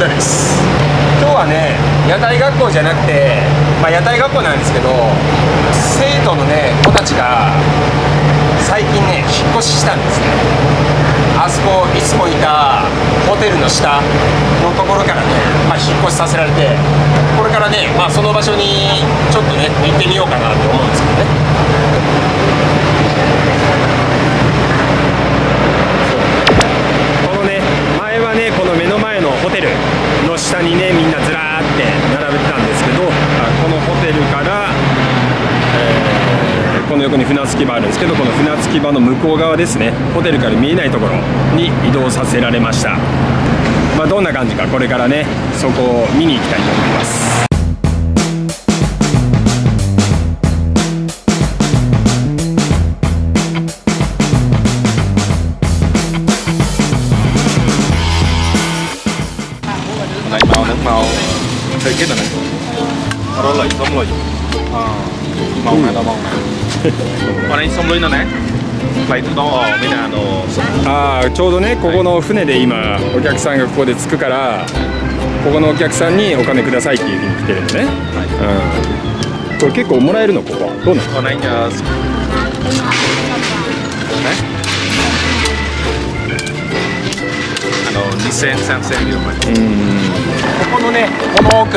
田です。今日はね屋台学校じゃなくてまあ屋台学校なんですけど生徒のね子たちが最近ね引っ越ししたんですね。あそこいつもいたホテルの下のところからね、まあ、引っ越しさせられてこれからね、まあ、その場所にちょっとね行ってみようかなって思うんですけどねこのね前はねこの目の前のホテルの下にねみんなずらーって並べてたんですけどこのホテルから、えーこの横に船着き場あるんですけどこの船着き場の向こう側ですね。ホテルから見えないところに移動させられました。まあどんな感じかこれからねそこを見に行きたいと思います。 ยมองนะมองนะวันนี้สมรู้นะเนี่ยไปต่อไม่นานอ่าちょうどねここの船で今お客さんがここで着くからここのお客さんにお金くださいっていうふうに来てるのねこれ結構もらえるのここはどうなんですかあの2000、3000ユーロまでここのね、この奥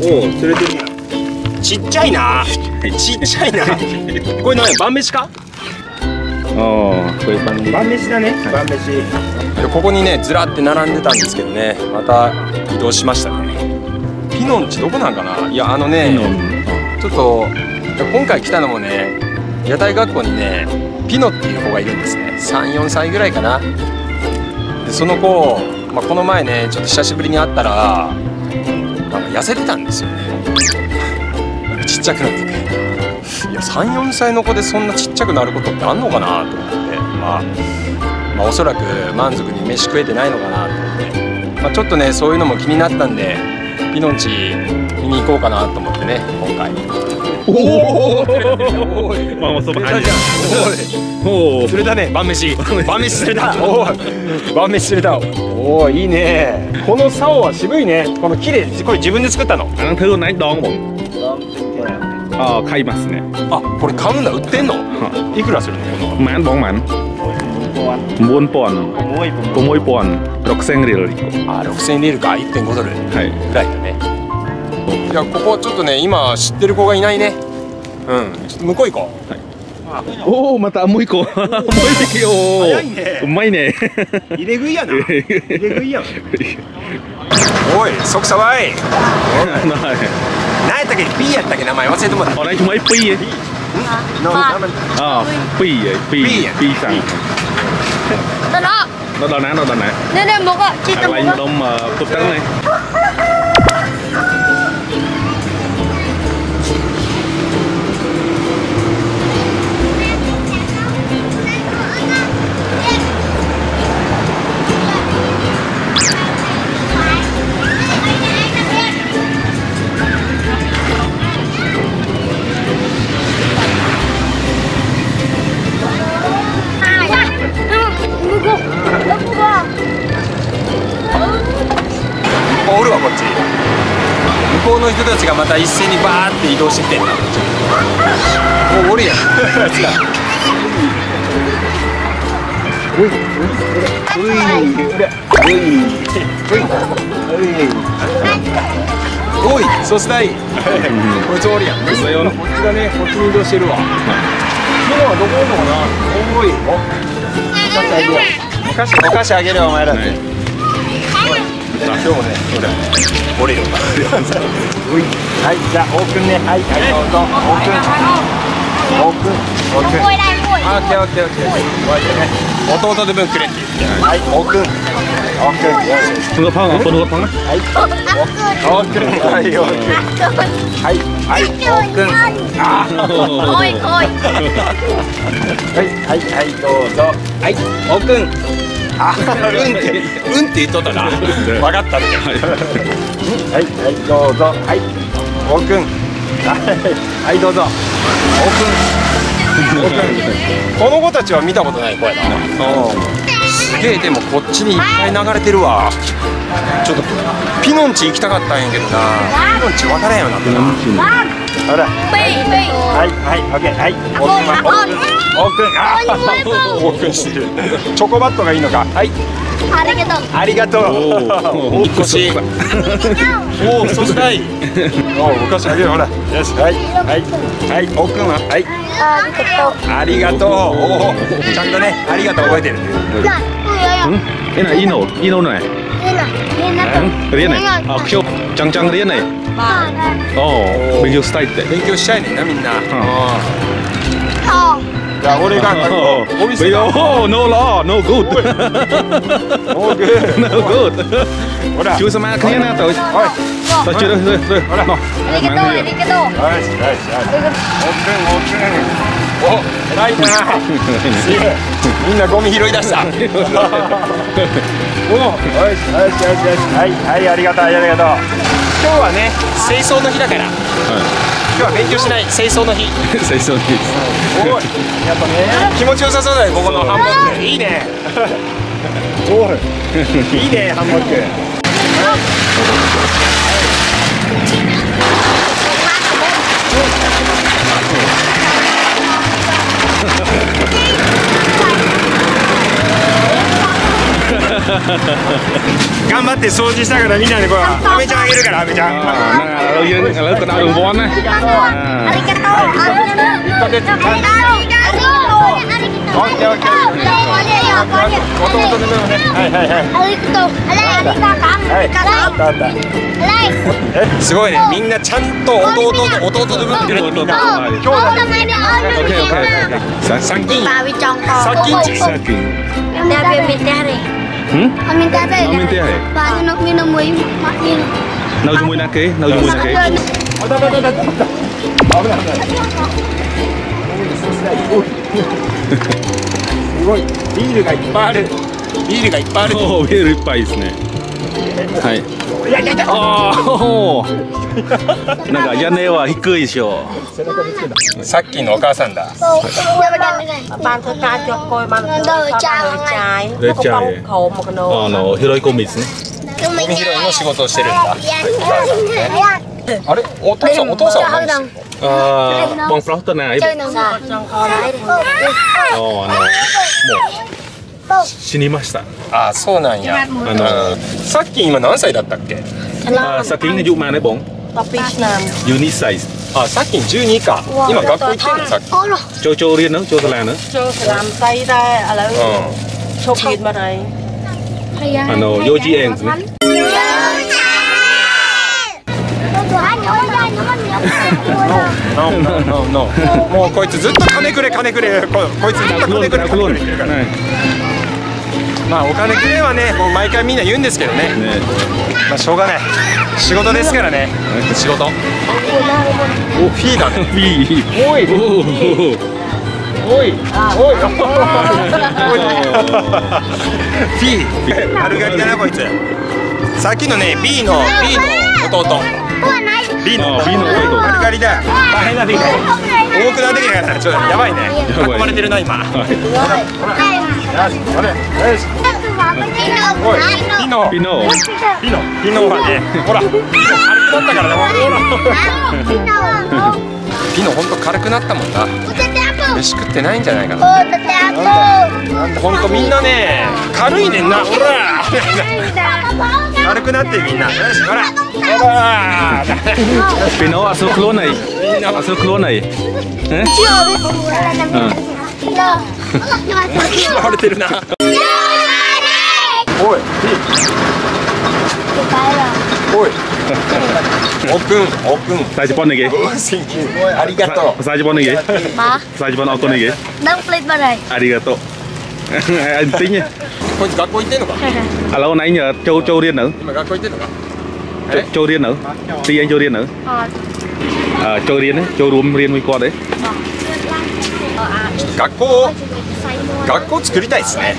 おお釣れてるやん。ちっちゃいな。ちっちゃいな。これ何晩飯か？Ồ, suối ban 晩飯だね。晩飯。ここにねずらって並んでたんですけどね。また移動しましたね。ピノンチどこなんかな？いやあのねちょっと今回来たのもね屋台学校にねピノっていう子がいるんですね。34歳ぐらいかな。でその子、まあ、この前ねちょっと久しぶりに会ったら痩せてたんですよね。ちっちゃくなってて。いや34歳の子でそんなちっちゃくなることってあんのかなと思って、まあ、まあおそらく満足に飯食えてないのかなと思って、まあ、ちょっとねそういうのも気になったんでピノンチ見に行こうかなと思ってね今回。おおおお釣れたね晩飯。晩飯釣れた。おい晩飯釣れた。おおいいね。この竿は渋いね。この木でこれ自分で作ったの？nãy đón bụng Ờ, khay mặt nè あこれ買うんだ。売ってんの？いくらするの？この Mán bóng mán Muôn pon Kumoy pon Roxen real あ6000円でいるか。1.5ドル。はい。ぐらいだねじゃあここちょっとね今知ってる子がいないね。うん。ちょっと向こう行こう、おおまたもう一個もう一匹おお早うまいね。入れ食いやおい即さばいおい。なやったっけ？P やったっけ？名前忘れてもらった。おらいお前 P や。ん。あー P や。P や。P さん。どのどのどのどのどのどのどのどのどのどのどの一斉にバーって移動してきてんなもうおるやんういうおいそしていこいつおるやんこっちがねこっちに移動してるわ昨日はどこおるのかなおいお菓子あげるよお菓子お菓子あげるよお前らって、はい今日もね、ほら、折れよ。はい、じゃあ、オープンね。はい、はい、どうぞ。オープン。オープン。オープン。オッケーオッケーオッケーこうやってね弟の分くれって言ってはいおくんおくんよし Tunggu phang, apa tunggu phang? はい。おくんはい。おくんはい。はいおくんあー来い来い。はいはい。はいどうぞ。はい。おくんあうんって言っとったな分かったってはい。はいどうぞ。はい。おくんはい。どうぞ。おくんおくんこの子たちは見たことない。子やなすげえでもこっちにいっぱい流れてるわ。ちょっとピノンチ行きたかったんやけどな。ピノンチ分からんよな。ったなほら。はいはいオッケーはいおくんはおくんおくんあおくんしてる。チョコバットがいいのか。はいありがとうありがとうおっこしおおそしたいおお菓子あげるほらよしはいはいはいおくんははいありがとうありがとうおおちゃんとねありがとう覚えてる Hmm? Cái này Ino, Ino này. นี่น่ะนี่น่ะ Hmm? Riêng này. À, khiêu, trăng trăng riêng này. บ้า Ồ, bên kia style って。勉強したいねんなみんな、พ่ や俺がお店が Oh no law no good. no good. no ほら chú sao mà khen らほら arigato がとうよしよしよしおっくんおっくんお偉いなみんなゴミ拾い出したおよしよしよしよしはいはいありがとうありがとう今日はね清掃の日だから日は勉強しない清掃の日。清掃ですおい。やっぱね気持ちよさそうだよここのハンモック。いいねおい。いいね。ハンモック 頑張って掃除したからみんなにこれアメちゃんあげるからアメちゃんああありがとう。ありがとう。ありがとう。すごいねみんなちゃんと弟と弟の分ってるみんな Hmm? Amin ta đây. Amin ta hả? Và nó mi nó mới mặc đi. Nấu cho mùi nạc kế, nấu cho mùi nạc kế. Đó đó đó đó. Đó đó. すごいビールがいっぱいあるビールがいっぱいあるおビールいっぱいですねはい。ああ、なんか屋根は低いでしょう。さっきのお母さんだ。レチャ。あの広いコンビですね。ゴミ拾いの仕事をしてるんだ。あれ、お父さん、お父さんは何ですか。ああ、ボンフラフト。ああ、あの、もう。死にました。あそうなんや。あのさっき今何歳だったっけ？あさっき今10万ねボン12歳あさっき12か。今学校行ってんの？さっき。ちょちょりんのちょちょさらんさいだちょきん。まなあの幼稚園ですね。もうこいつずっと金くれ金くれ。こいつずっと金くれ金くれ。る。まあお金くれはねもう毎回みんな言うんですけどね、ね、まあしょうがない。仕事ですからね。仕事？おフィーだね。おい。おい。おい。おい。フィー。丸刈りだなこいつ。さっきのね B の B の弟。B の B の弟。丸刈りだ。大変なできない重くなってきなかったらちょっとやばいね。囲まれてるな今、はい。ピノ。ピノ。ピノ。ピノ。はほピノ。らねほらピノ。んと軽くなったもんな飯食ってないんじゃないかなほんとみんなね軽いねんなほら軽くなってみんなよしほらピノ。はそう食わないあそう食わない嫌われてるなおい。おい。 오픈 오픈 40번 내기 아리가또 40번 내기 마 40번 auto 내기 난 플레이트 말해 아리가또 anh tính nhé Con có coi tên không? À lâu nãy nhờ Châu Châu Điên nữ mà có coi tên không? Châu, ờ. Ờ, Châu Điên nữ Tí anh Châu Điên nữa. Châu Điên ấy, Châu Rúm Điên với con đấy. Ờ. 学校学校作りたいですね。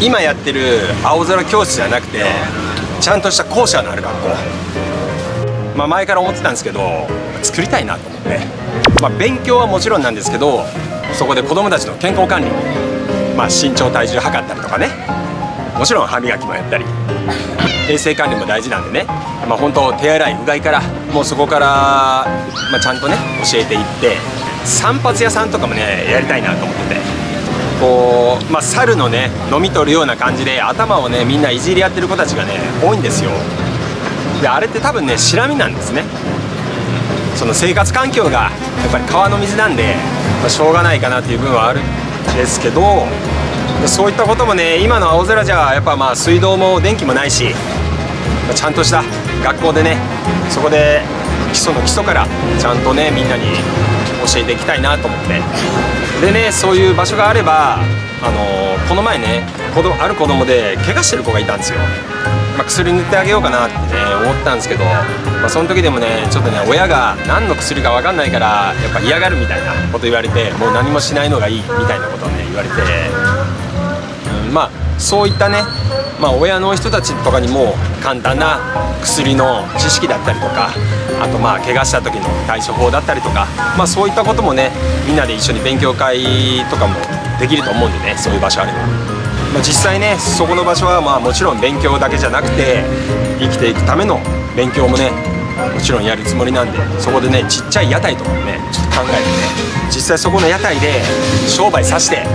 今やってる青空教室じゃなくてちゃんとした校舎のある学校。まあ前から思ってたんですけど作りたいなと思って。まあ勉強はもちろんなんですけどそこで子供たちの健康管理まあ身長体重測ったりとかね。もちろん歯磨きもやったり。衛生管理も大事なんでね。まあ本当手洗いうがいからもうそこから、まあ、ちゃんとね教えていって。散髪屋さんとかもねやりたいなと思ってて。こう、まあ、猿のね飲み取るような感じで頭をねみんないじり合ってる子たちがね多いんですよ。であれって多分ねシラミなんですね。その生活環境がやっぱり川の水なんで、まあ、しょうがないかなっていう部分はあるんですけどそういったこともね今の青空じゃやっぱまあ水道も電気もないし、まちゃんとした学校でねそこで基礎の基礎からちゃんとねみんなに教えていきたいなと思って。でねそういう場所があればあのこの前ね子供ある子供で怪我してる子がいたんですよ、まあ、薬塗ってあげようかなってね思ったんですけど、まあ、その時でもねちょっとね親が何の薬か分かんないからやっぱ嫌がるみたいなこと言われてもう何もしないのがいいみたいなことをね言われて、まあそういったね、まあ、親の人たちとかにも簡単な薬の知識だったりとかあとまあ怪我した時の対処法だったりとか、まあ、そういったこともねみんなで一緒に勉強会とかもできると思うんでねそういう場所あれば、ま、実際ねそこの場所はまあもちろん勉強だけじゃなくて生きていくための勉強もねもちろんやるつもりなんでそこでねちっちゃい屋台とかもねちょっと考えてね実際そこの屋台で商売さして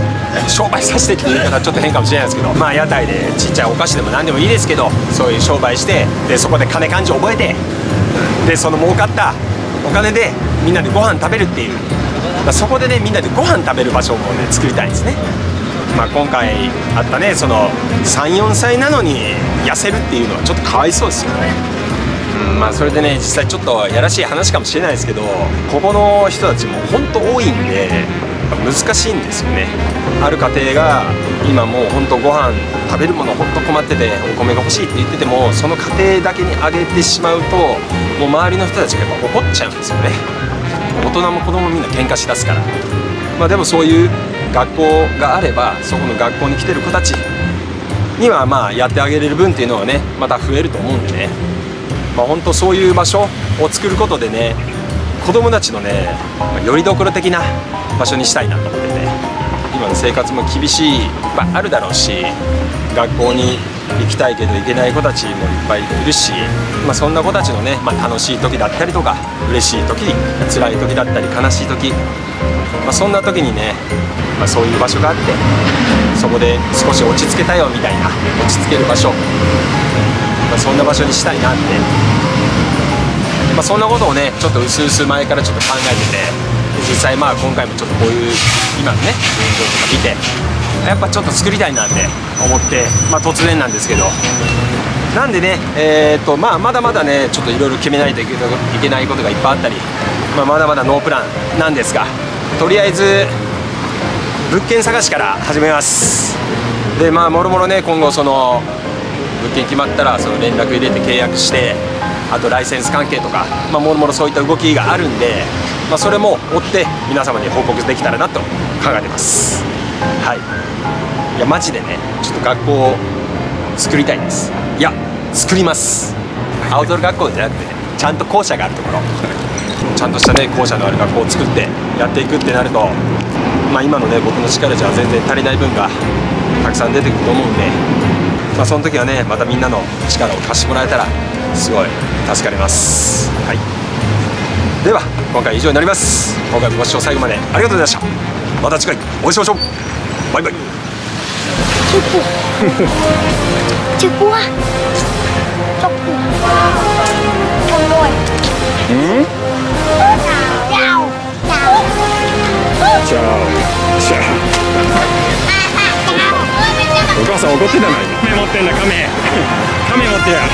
商売さしてっていう言い方はちょっと変かもしれないですけどまあ屋台でちっちゃいお菓子でも何でもいいですけどそういう商売してでそこで金漢字覚えてでその儲かったお金でみんなでご飯食べるっていうそこでねみんなでご飯食べる場所をね作りたいんですね。まあ、今回あったねその34歳なのに痩せるっていうのはちょっとかわいそうですよね。うんまあそれでね実際ちょっとやらしい話かもしれないですけどここの人たちも本当多いんで難しいんですよね。ある家庭が今もう本当ご飯食べるもの本当困っててお米が欲しいって言っててもその家庭だけにあげてしまうともう周りの人たちがやっぱ怒っちゃうんですよね。大人も子供もみんな喧嘩しだすから。まあでもそういう学校があればそこの学校に来てる子たちにはまあやってあげれる分っていうのはねまた増えると思うんでね。まあ本当そういう場所を作ることでね子供たちのねよりどころ的な場所にしたいなと思ってて今の生活も厳しいいっぱいあるだろうし学校に行きたいけど行けない子たちもいっぱいいるし、まあ、そんな子たちのね、まあ、楽しい時だったりとか嬉しい時辛い時だったり悲しい時、まあ、そんな時にね、まあ、そういう場所があってそこで少し落ち着けたよみたいな落ち着ける場所、まあ、そんな場所にしたいなって、まあ、そんなことをねちょっと薄々前からちょっと考えてて実際まあ今回もちょっとこういう今のね現状とか見てやっぱちょっと作りたいなって思って、まあ、突然なんですけど。なんでね、えーっとまあ、まだまだねちょっといろいろ決めないといけないいけないことがいっぱいあったり、まあ、まだまだノープランなんですがとりあえず物件探しから始めます。でまあもろもろね今後その物件決まったらその連絡入れて契約してあとライセンス関係とかまあもろもろそういった動きがあるんで、まあ、それも追って皆様に報告できたらなと考えてます。はい。いやマジでねちょっと学校を作りたいです。いや作ります。アウトドア学校じゃなくてねちゃんと校舎があるところ。ちゃんとしたね校舎のある学校を作ってやっていくってなるとまあ今のね僕の力じゃ全然足りない分がたくさん出てくると思うんでまあその時はねまたみんなの力を貸してもらえたらすごい。助かります。はい。では今回以上になります。今回もご視聴最後までありがとうございました。また次回お会いしましょう。バイバイ。Chưa cua Chọc カメ。亀持ってんだ、亀。亀持ってや。